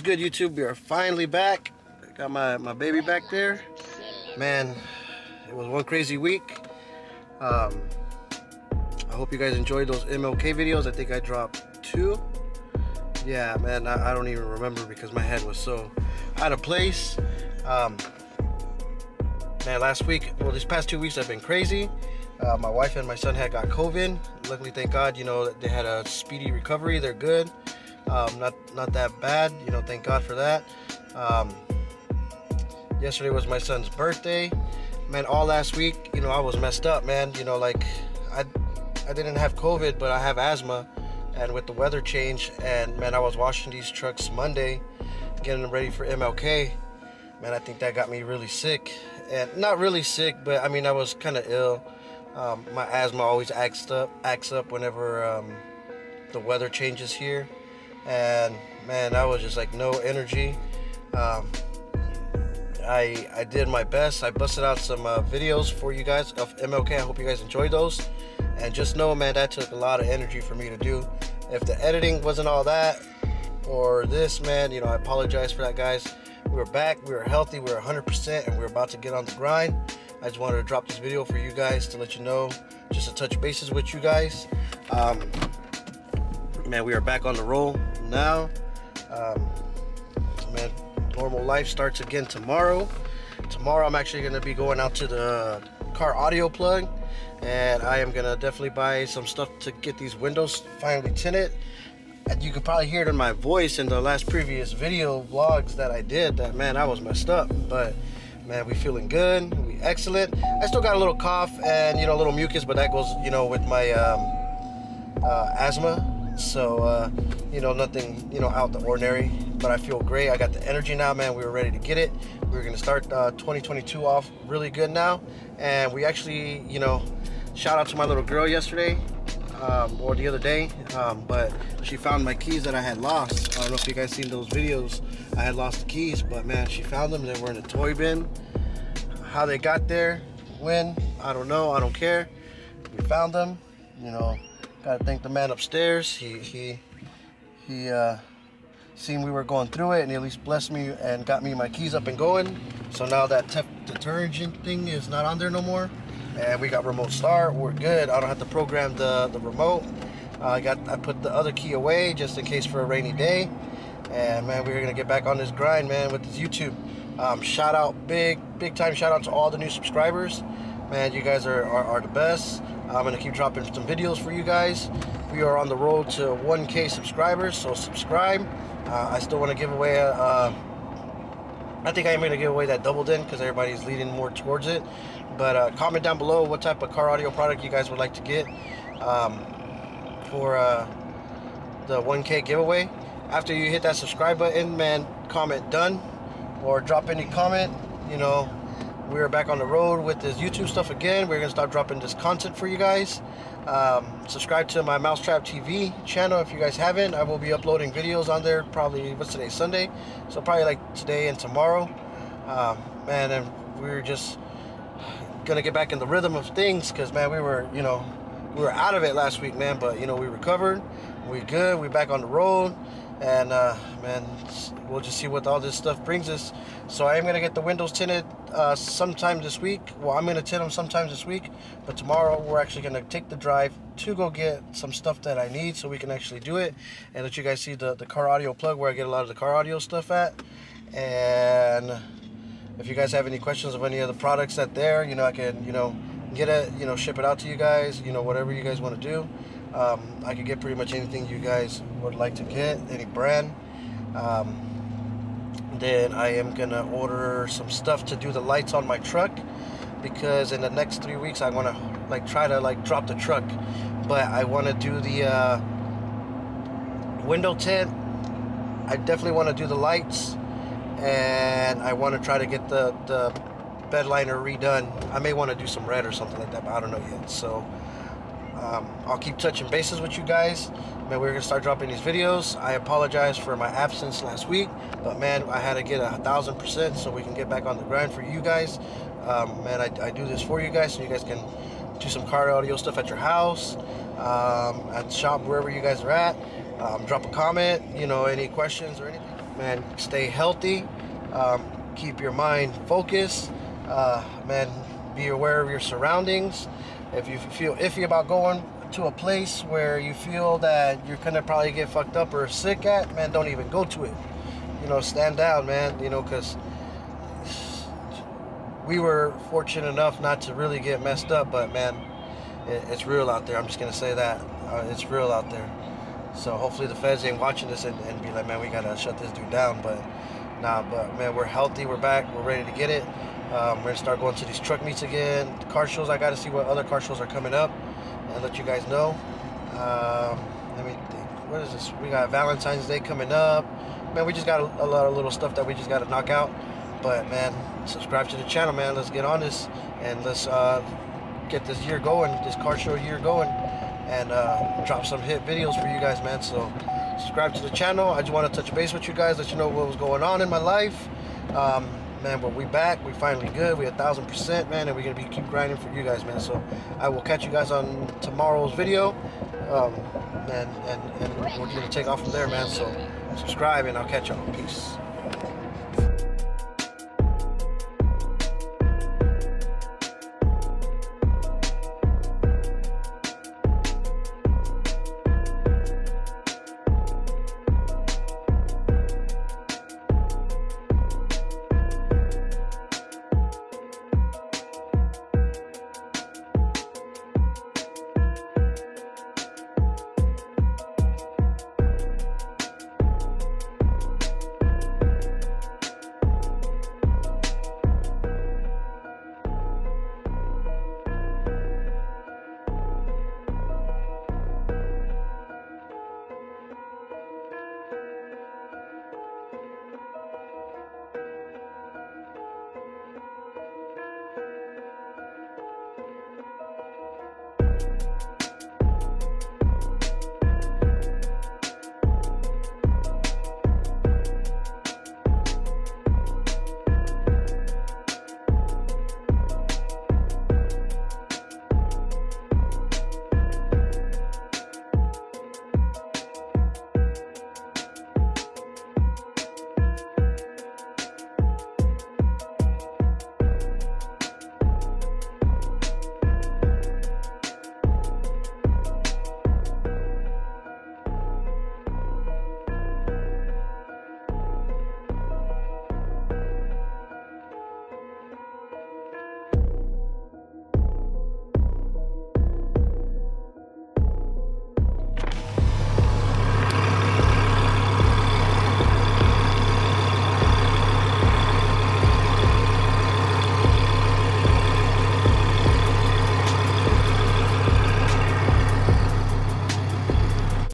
good, YouTube? We are finally back. I got my, my baby back there. Man, it was one crazy week. Um, I hope you guys enjoyed those MLK videos. I think I dropped two. Yeah, man, I, I don't even remember because my head was so out of place. Um, man, last week, well, these past two weeks have been crazy. Uh, my wife and my son had got COVID. Luckily, thank God, you know, they had a speedy recovery. They're good. Um, not not that bad, you know. Thank God for that. Um, yesterday was my son's birthday. Man, all last week, you know, I was messed up, man. You know, like I I didn't have COVID, but I have asthma, and with the weather change, and man, I was washing these trucks Monday, getting them ready for MLK. Man, I think that got me really sick, and not really sick, but I mean, I was kind of ill. Um, my asthma always acts up, acts up whenever um, the weather changes here and man, I was just like no energy. Um, I I did my best. I busted out some uh, videos for you guys of MLK. I hope you guys enjoyed those. And just know, man, that took a lot of energy for me to do. If the editing wasn't all that, or this, man, you know, I apologize for that, guys. We were back, we were healthy, we were 100%, and we were about to get on the grind. I just wanted to drop this video for you guys to let you know, just to touch bases with you guys. Um, man, we are back on the roll now. Um, man, normal life starts again tomorrow. Tomorrow, I'm actually going to be going out to the car audio plug, and I am going to definitely buy some stuff to get these windows finally tinted. And you could probably hear it in my voice in the last previous video vlogs that I did that, man, I was messed up. But, man, we feeling good. We excellent. I still got a little cough and, you know, a little mucus, but that goes, you know, with my um, uh, asthma so, uh, you know, nothing, you know, out the ordinary. But I feel great. I got the energy now, man. We were ready to get it. We going to start uh, 2022 off really good now. And we actually, you know, shout out to my little girl yesterday. Um, or the other day, um, but she found my keys that I had lost. I don't know if you guys seen those videos. I had lost the keys, but man, she found them. They were in a toy bin. How they got there, when, I don't know. I don't care. We found them. You know, Gotta thank the man upstairs. He he he uh, seen we were going through it and he at least blessed me and got me my keys up and going. So now that detergent thing is not on there no more. And we got remote start. We're good. I don't have to program the, the remote. Uh, I got I put the other key away just in case for a rainy day. And man, we're gonna get back on this grind, man, with this YouTube. Um, shout out, big, big time shout out to all the new subscribers. Man, you guys are, are, are the best. I'm to keep dropping some videos for you guys. We are on the road to 1K subscribers, so subscribe. Uh, I still want to give away a, uh, I think I'm going to give away that double din because everybody's leading more towards it. But uh, comment down below what type of car audio product you guys would like to get um, for uh, the 1K giveaway. After you hit that subscribe button, man, comment done or drop any comment, you know, we are back on the road with this YouTube stuff again. We're gonna start dropping this content for you guys. Um, subscribe to my Mousetrap TV channel if you guys haven't. I will be uploading videos on there probably, what's today, Sunday? So probably like today and tomorrow. Um, man, and we're just gonna get back in the rhythm of things because man, we were, you know, we were out of it last week, man, but you know, we recovered. We good, we back on the road and uh, man we'll just see what all this stuff brings us. So I am gonna get the windows tinted uh, sometime this week. Well I'm gonna tint them sometime this week. But tomorrow we're actually gonna take the drive to go get some stuff that I need so we can actually do it and let you guys see the, the car audio plug where I get a lot of the car audio stuff at. And if you guys have any questions of any of the products that there you know I can you know get it you know ship it out to you guys you know whatever you guys want to do um, I could get pretty much anything you guys would like to get, any brand. Um, then I am gonna order some stuff to do the lights on my truck because in the next three weeks I want to like try to like drop the truck, but I want to do the uh, window tint. I definitely want to do the lights, and I want to try to get the the bed liner redone. I may want to do some red or something like that, but I don't know yet. So um, I'll keep touching bases with you guys. Man, we're gonna start dropping these videos. I apologize for my absence last week, but man, I had to get a thousand percent so we can get back on the grind for you guys. Um, man, I, I, do this for you guys so you guys can do some car audio stuff at your house, um, at the shop, wherever you guys are at. Um, drop a comment, you know, any questions or anything. man, stay healthy. Um, keep your mind focused. Uh, man, be aware of your surroundings. If you feel iffy about going to a place where you feel that you're gonna probably get fucked up or sick at, man, don't even go to it. You know, stand down, man. You know, because we were fortunate enough not to really get messed up, but man, it, it's real out there. I'm just gonna say that uh, it's real out there. So hopefully the feds ain't watching this and, and be like, man, we gotta shut this dude down. But nah, but man, we're healthy. We're back. We're ready to get it. Um, we're gonna start going to these truck meets again. Car shows. I gotta see what other car shows are coming up and let you guys know. Um, let me think. What is this? We got Valentine's Day coming up. Man, we just got a, a lot of little stuff that we just gotta knock out. But man, subscribe to the channel, man. Let's get on this and let's uh, get this year going, this car show year going, and uh, drop some hit videos for you guys, man. So subscribe to the channel. I just want to touch base with you guys, let you know what was going on in my life. Um, man, but we back. We finally good. We a thousand percent, man, and we're gonna be keep grinding for you guys, man. So I will catch you guys on tomorrow's video, um, and, and and we're gonna take off from there, man. So subscribe, and I'll catch y'all. Peace.